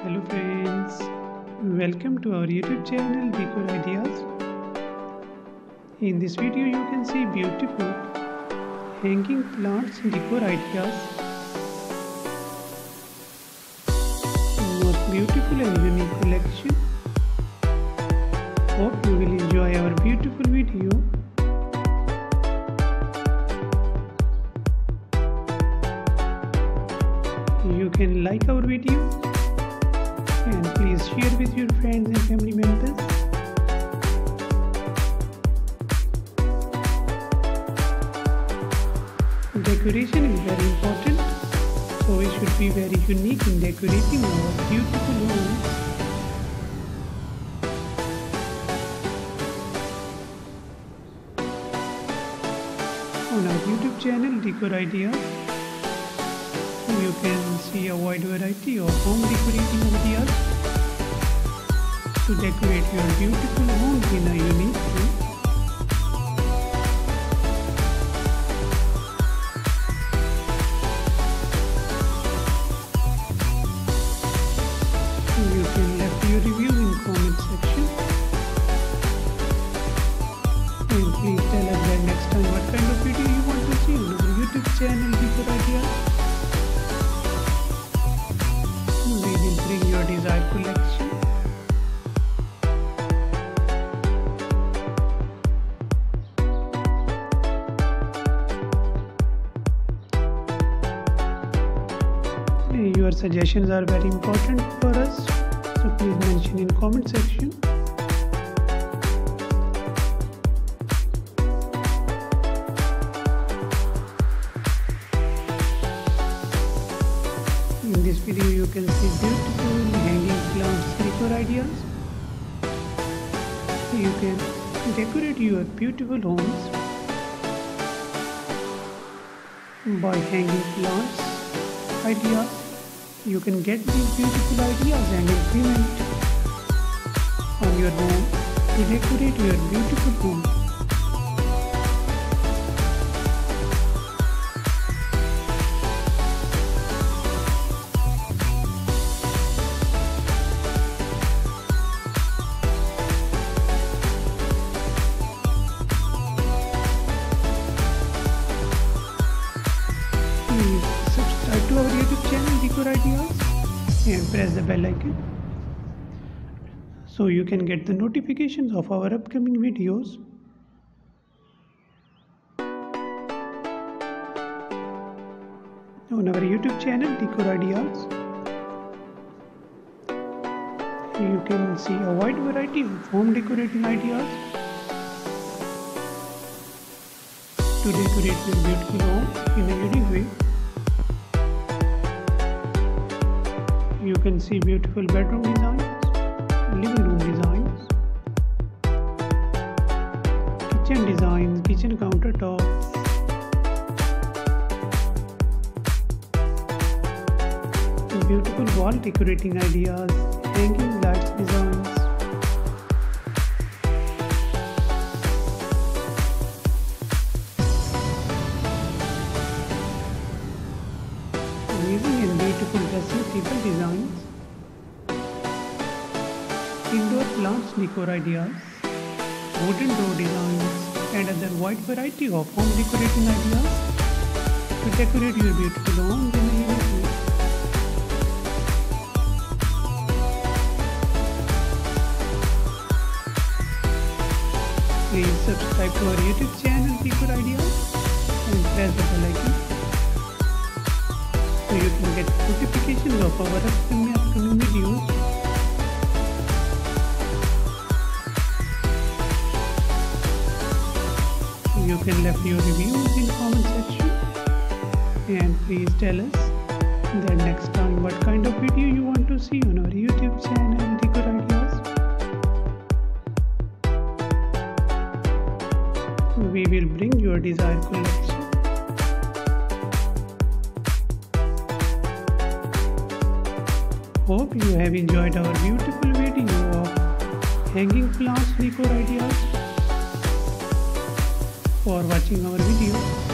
Hello friends, welcome to our YouTube channel Decor Ideas. In this video you can see beautiful hanging plants decor ideas. Most beautiful and unique collection. Hope you will enjoy our beautiful video. You can like our video and please share with your friends and family members. Decoration is very important, so we should be very unique in decorating our beautiful homes. On our YouTube channel Decor Ideas, you can see a wide variety of home decorating ideas to decorate your beautiful home in a unique way. You can left your review in comment section. And please tell us that next time what kind of video you want to see on our YouTube channel Decor Ideas. Suggestions are very important for us, so please mention in comment section. In this video you can see beautiful hanging plants decor ideas. You can decorate your beautiful homes by hanging plants ideas. You can get these beautiful ideas and implement on your home to decorate your beautiful home. Please subscribe to our YouTube channel Decor Ideas and press the bell icon so you can get the notifications of our upcoming videos. On our YouTube channel Decor Ideas, you can see a wide variety of home decorating ideas to decorate your beautiful home in a unique way. You can see beautiful bedroom designs, living room designs, kitchen designs, kitchen countertops, beautiful wall decorating ideas, hanging lights designs. Designs, indoor plants decor ideas, wooden door designs, and other wide variety of home decorating ideas. To decorate your beautiful home unique. Way. Please subscribe to our YouTube channel Decor Ideas and press the bell icon so you can get notifications of our upcoming, videos. You can leave your reviews in comment section and please tell us the next time what kind of video you want to see on our YouTube channel Decor Ideas. We will bring your desired collection. Hope you have enjoyed our beautiful video of hanging plants decor ideas. For watching our video.